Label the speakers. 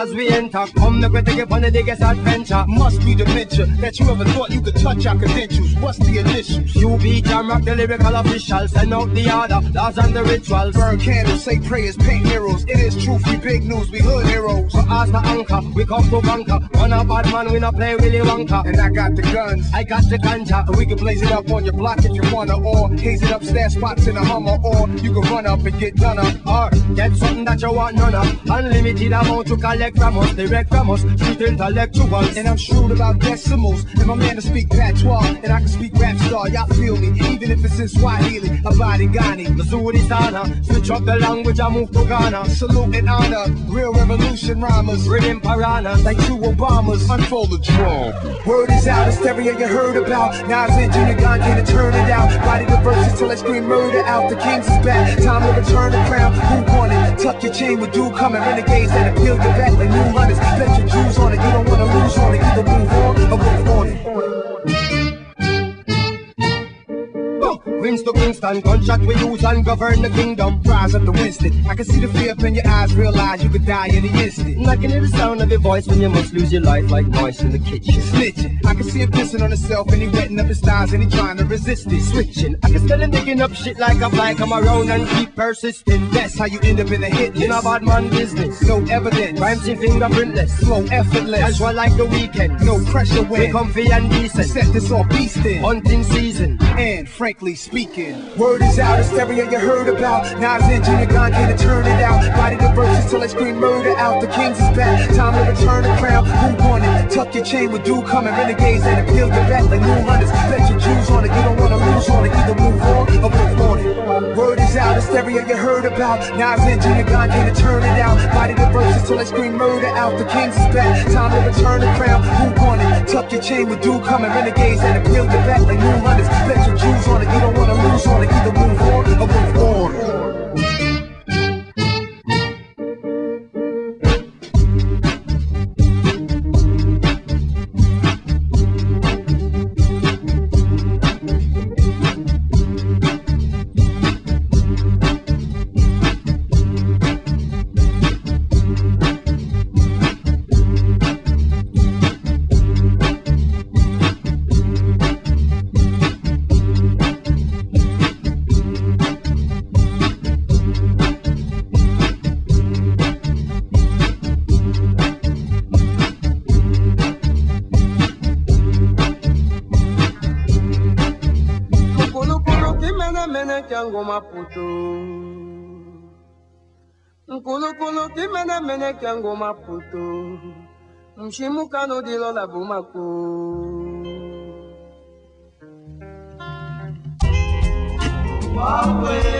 Speaker 1: as we enter. Come make we take it on the biggest adventure.
Speaker 2: Must be the dementia that you ever thought you could touch our credentials. What's the initials?
Speaker 1: You be and rock the lyrical official. Send out the order, laws and the rituals.
Speaker 2: Burn candles, say prayers, paint heroes. It is truth, we big news, we hood heroes.
Speaker 1: For us the anchor, we come to conquer. On a bad man, we not play Willy Wonka.
Speaker 2: And I got the guns,
Speaker 1: I got the ganja.
Speaker 2: we can blaze it up on your block if you wanna, or haze it up, stash spots in a Hummer, or you can run up and get done up.
Speaker 1: Or get something that you want none of. Unlimited amount to collect from us, direct from us, street intellectuals.
Speaker 2: And I'm shrewd about decimals, and my man to speak patois, and I can speak rap star, y'all feel me, even if it's in Swahili, Habari gani.
Speaker 1: Mzuri sana, switch up the language, I move to Ghana.
Speaker 2: Salute and honor, real revolution rhymers,
Speaker 1: Rhythm piranha,
Speaker 2: like two Obamas. Unfold the drum. Word is out, hysteria you heard about. Nas and Junior Gandhi to turn it out. Body the verses till I scream murder out. The kings is back, time to return the crown. Who want it? Tuck your chain with dude coming. Renegades that appeal your back hunters. Bet your Jews on it, you don't wanna lose on it. Either move on or move on it.
Speaker 1: Queens to Kingston, gunshot we use and govern the kingdom.
Speaker 2: Rise up the Winston. I can see the fear in your eyes, realize you could die any instant.
Speaker 1: And I can hear the sound of your voice when you must lose your life like mice in the kitchen.
Speaker 2: Snitching. I can see him pissing on himself and he wetting up his thighs and he trying to resist it.
Speaker 1: Switching, I can still him digging up shit like a fly, come around and keep persisting.
Speaker 2: That's how you end up in a hit
Speaker 1: In
Speaker 2: list.
Speaker 1: bad man business.
Speaker 2: No evidence.
Speaker 1: Rhymes in fingerprintless.
Speaker 2: Flow effortless.
Speaker 1: Casual like the weekend.
Speaker 2: No pressure when.
Speaker 1: comfy and decent.
Speaker 2: Set this beast in.
Speaker 1: Hunting season.
Speaker 2: And frankly speaking, word is out, hysteria you heard about. Nas and Junior Gandhi to turn it out. Body the verses till I scream murder out. The kings is back, time to return the crown. Who want it? Tuck your chain with dude coming. Renegades that appeal your back like new hunters. Bet your Jews on it, you don't wanna lose on it. Either move on or move on it. Word is out, hysteria you heard about. Nas and Junior Gandhi to turn it out. Body the verses till I scream murder out. The kings is back, time to return the crown. Who want it? Tuck your chain with dude coming. Renegades that appeal your back like new hunters. Bet your Jews on it, move on
Speaker 3: mene kyangu maputo. Nkulukulu kimene mene kyangu maputo. Mshimukano dilo la bumako. Wawe